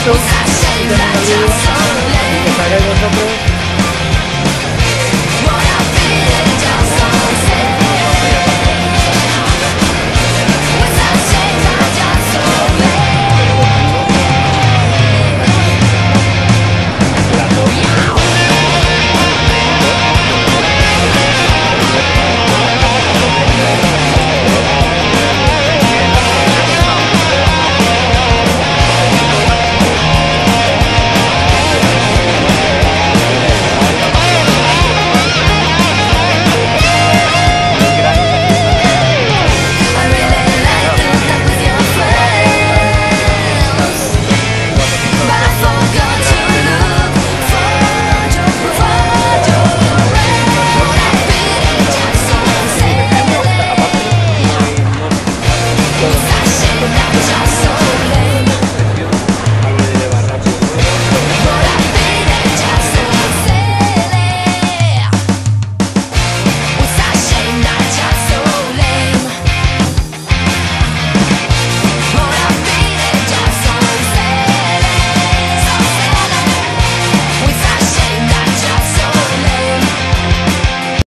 しょ？